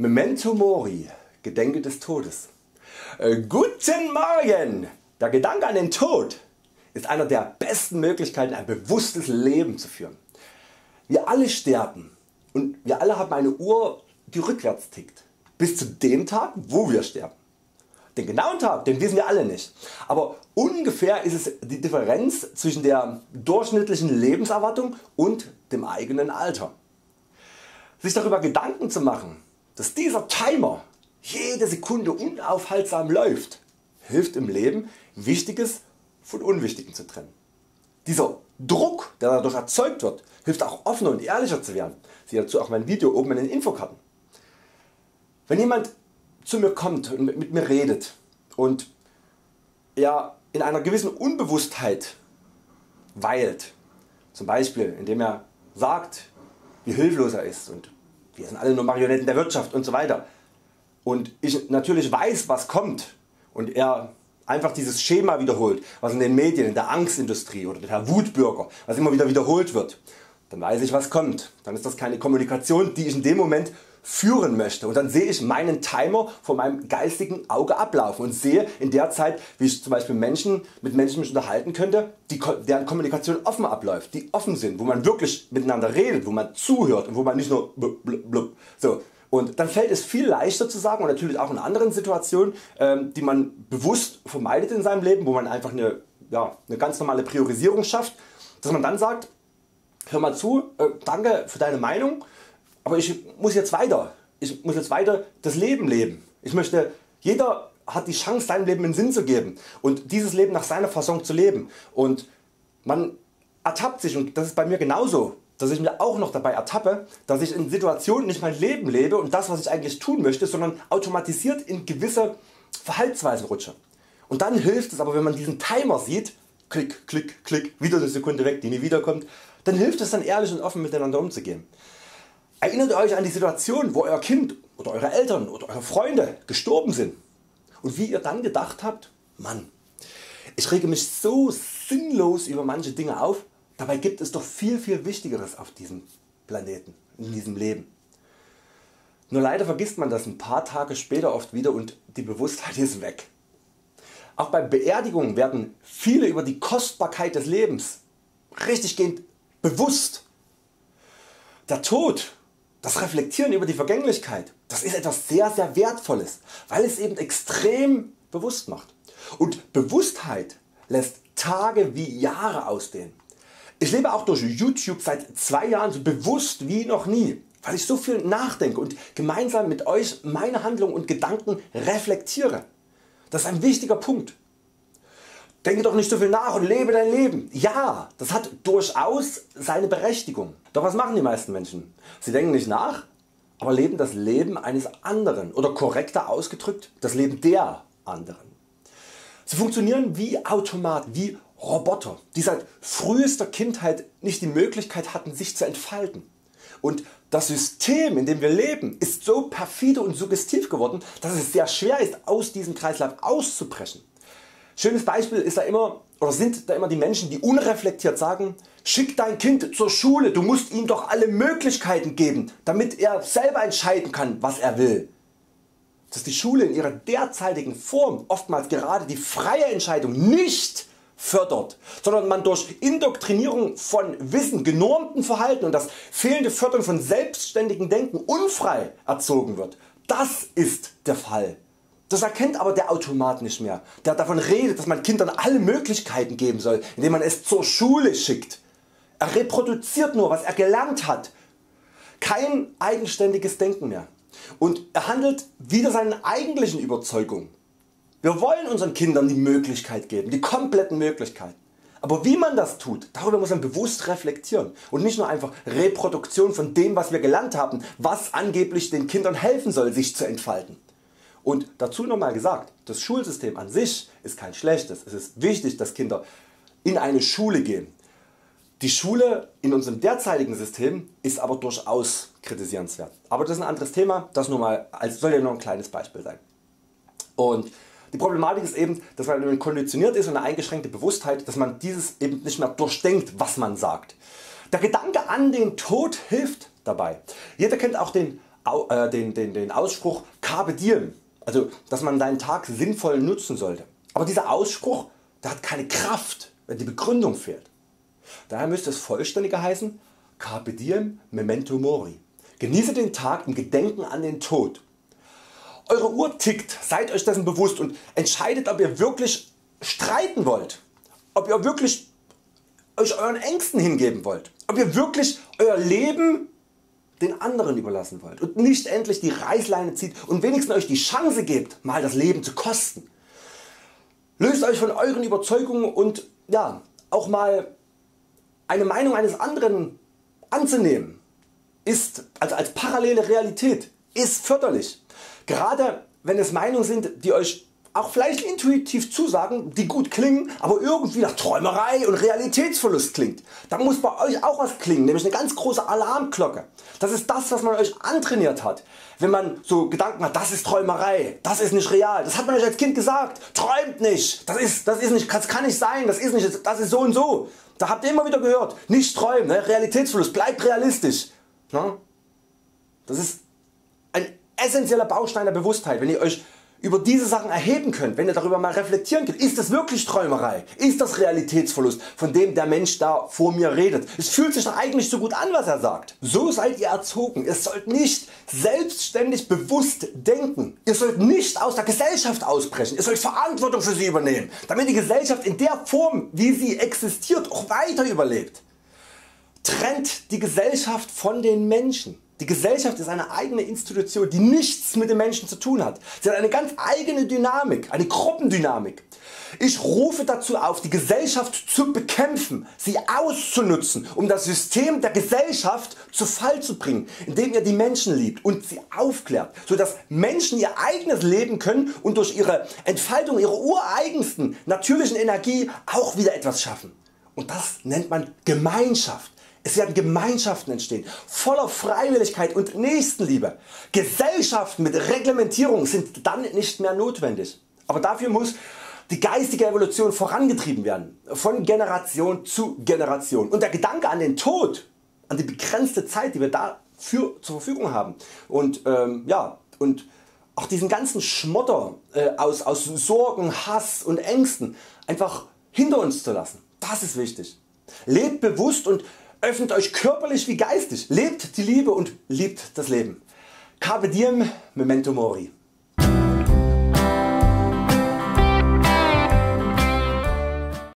Memento Mori, Gedenke des Todes. Äh, guten Morgen! Der Gedanke an den Tod ist einer der besten Möglichkeiten ein bewusstes Leben zu führen. Wir alle sterben und wir alle haben eine Uhr die rückwärts tickt. Bis zu dem Tag wo wir sterben. Den genauen Tag den wissen wir alle nicht, aber ungefähr ist es die Differenz zwischen der durchschnittlichen Lebenserwartung und dem eigenen Alter. Sich darüber Gedanken zu machen dass dieser Timer jede Sekunde unaufhaltsam läuft, hilft im Leben Wichtiges von Unwichtigem zu trennen. Dieser Druck der dadurch erzeugt wird, hilft auch offener und ehrlicher zu werden. Siehe dazu auch mein Video oben in den Infokarten. Wenn jemand zu mir kommt und mit mir redet und er in einer gewissen Unbewusstheit weilt, zum Beispiel indem er sagt wie hilflos er ist und wir sind alle nur Marionetten der Wirtschaft und so weiter. Und ich natürlich weiß was kommt und er einfach dieses Schema wiederholt, was in den Medien, in der Angstindustrie oder der Wutbürger, was immer wieder wiederholt wird, dann weiß ich was kommt. Dann ist das keine Kommunikation die ich in dem Moment führen möchte und dann sehe ich meinen Timer vor meinem geistigen Auge ablaufen und sehe in der Zeit wie ich zum Beispiel Menschen mit Menschen mich unterhalten könnte, die, deren Kommunikation offen abläuft, die offen sind, wo man wirklich miteinander redet, wo man zuhört und wo man nicht nur blub. So. Und dann fällt es viel leichter zu sagen und natürlich auch in anderen Situationen ähm, die man bewusst vermeidet in seinem Leben, wo man einfach eine, ja, eine ganz normale Priorisierung schafft, dass man dann sagt, hör mal zu, äh, danke für deine Meinung, aber ich muss jetzt weiter. Ich muss jetzt weiter das Leben leben. Ich möchte, jeder hat die Chance seinem Leben einen Sinn zu geben und dieses Leben nach seiner Fassung zu leben. Und man ertappt sich und das ist bei mir genauso, dass ich mir auch noch dabei ertappe, dass ich in Situationen nicht mein Leben lebe und das was ich eigentlich tun möchte, sondern automatisiert in gewisse Verhaltensweisen rutsche. Und dann hilft es aber wenn man diesen Timer sieht, klick, klick, klick, wieder eine Sekunde weg die nie wiederkommt, dann hilft es dann ehrlich und offen miteinander umzugehen. Erinnert Euch an die Situation wo Euer Kind oder Eure Eltern oder Eure Freunde gestorben sind und wie ihr dann gedacht habt, Mann, ich rege mich so sinnlos über manche Dinge auf, dabei gibt es doch viel viel Wichtigeres auf diesem Planeten, in diesem Leben. Nur leider vergisst man das ein paar Tage später oft wieder und die Bewusstheit ist weg. Auch bei Beerdigungen werden viele über die Kostbarkeit des Lebens richtiggehend bewusst. Der Tod das Reflektieren über die Vergänglichkeit, das ist etwas sehr sehr wertvolles, weil es eben extrem bewusst macht. Und Bewusstheit lässt Tage wie Jahre ausdehnen. Ich lebe auch durch YouTube seit zwei Jahren so bewusst wie noch nie, weil ich so viel nachdenke und gemeinsam mit Euch meine Handlungen und Gedanken reflektiere. Das ist ein wichtiger Punkt. Denke doch nicht so viel nach und lebe dein Leben. Ja, das hat durchaus seine Berechtigung. Doch was machen die meisten Menschen? Sie denken nicht nach, aber leben das Leben eines anderen oder korrekter ausgedrückt das Leben der anderen. Sie funktionieren wie Automaten, wie Roboter, die seit frühester Kindheit nicht die Möglichkeit hatten sich zu entfalten. Und das System in dem wir leben ist so perfide und suggestiv geworden, dass es sehr schwer ist aus diesem Kreislauf auszubrechen. Schönes Beispiel ist da immer oder sind da immer die Menschen die unreflektiert sagen Schick dein Kind zur Schule, du musst ihm doch alle Möglichkeiten geben damit er selber entscheiden kann was er will. Dass die Schule in ihrer derzeitigen Form oftmals gerade die freie Entscheidung nicht fördert, sondern man durch Indoktrinierung von Wissen, genormten Verhalten und das fehlende Fördern von selbstständigem Denken unfrei erzogen wird. Das ist der Fall. Das erkennt aber der Automat nicht mehr, der davon redet dass man Kindern alle Möglichkeiten geben soll indem man es zur Schule schickt. Er reproduziert nur was er gelernt hat. Kein eigenständiges Denken mehr und er handelt wider seinen eigentlichen Überzeugungen. Wir wollen unseren Kindern die Möglichkeit geben, die kompletten Möglichkeiten. Aber wie man das tut, darüber muss man bewusst reflektieren und nicht nur einfach Reproduktion von dem was wir gelernt haben, was angeblich den Kindern helfen soll sich zu entfalten. Und dazu nochmal gesagt, das Schulsystem an sich ist kein schlechtes. Es ist wichtig dass Kinder in eine Schule gehen. Die Schule in unserem derzeitigen System ist aber durchaus kritisierenswert. Aber das ist ein anderes Thema, das nur mal als soll ja nur ein kleines Beispiel sein. Und die Problematik ist eben, dass man konditioniert ist und eine eingeschränkte Bewusstheit, dass man dieses eben nicht mehr durchdenkt, was man sagt. Der Gedanke an den Tod hilft dabei. Jeder kennt auch den äh, den, den, den Ausspruch Carpe Diem, also dass man seinen Tag sinnvoll nutzen sollte. Aber dieser Ausspruch der hat keine Kraft, wenn die Begründung fehlt. Daher müsste es vollständiger heißen Carpe Diem Memento Mori. Genieße den Tag im Gedenken an den Tod. Eure Uhr tickt, seid Euch dessen bewusst und entscheidet ob ihr wirklich streiten wollt, ob ihr wirklich Euch euren Ängsten hingeben wollt, ob ihr wirklich Euer Leben den anderen überlassen wollt und nicht endlich die Reißleine zieht und wenigstens Euch die Chance gebt mal das Leben zu kosten. Löst Euch von Euren Überzeugungen und ja, auch mal eine Meinung eines anderen anzunehmen ist also als parallele Realität ist förderlich. Gerade wenn es Meinungen sind die Euch auch vielleicht intuitiv zusagen, die gut klingen, aber irgendwie nach Träumerei und Realitätsverlust klingt. Da muss bei Euch auch was klingen, nämlich eine ganz große Alarmglocke. Das ist das was man Euch antrainiert hat. Wenn man so Gedanken hat, das ist Träumerei, das ist nicht real, das hat man Euch als Kind gesagt, träumt nicht, das, ist, das, ist nicht, das kann nicht sein, das ist, nicht, das ist so und so. Da habt ihr immer wieder gehört, nicht träumen, ne? Realitätsverlust, bleibt realistisch. Ne? Das ist ein essentieller Baustein der Bewusstheit. Wenn ihr Euch über diese Sachen erheben könnt, wenn ihr darüber mal reflektieren könnt, ist das wirklich Träumerei, ist das Realitätsverlust, von dem der Mensch da vor mir redet. Es fühlt sich doch eigentlich so gut an was er sagt. So seid ihr erzogen, ihr sollt nicht selbstständig bewusst denken, ihr sollt nicht aus der Gesellschaft ausbrechen, ihr sollt Verantwortung für sie übernehmen, damit die Gesellschaft in der Form wie sie existiert auch weiter überlebt. Trennt die Gesellschaft von den Menschen. Die Gesellschaft ist eine eigene Institution die nichts mit den Menschen zu tun hat. Sie hat eine ganz eigene Dynamik, eine Gruppendynamik. Ich rufe dazu auf die Gesellschaft zu bekämpfen, sie auszunutzen um das System der Gesellschaft zu Fall zu bringen, indem ihr die Menschen liebt und sie aufklärt, so dass Menschen ihr eigenes Leben können und durch ihre Entfaltung ihrer ureigensten natürlichen Energie auch wieder etwas schaffen. Und das nennt man Gemeinschaft. Es werden Gemeinschaften entstehen, voller Freiwilligkeit und Nächstenliebe. Gesellschaften mit Reglementierung sind dann nicht mehr notwendig. Aber dafür muss die geistige Evolution vorangetrieben werden, von Generation zu Generation. Und der Gedanke an den Tod, an die begrenzte Zeit die wir dafür zur Verfügung haben und, ähm, ja, und auch diesen ganzen Schmotter äh, aus, aus Sorgen, Hass und Ängsten einfach hinter uns zu lassen. Das ist wichtig. Lebt bewusst und Öffnet Euch körperlich wie geistig, lebt die Liebe und liebt das Leben. Carpe diem, memento mori.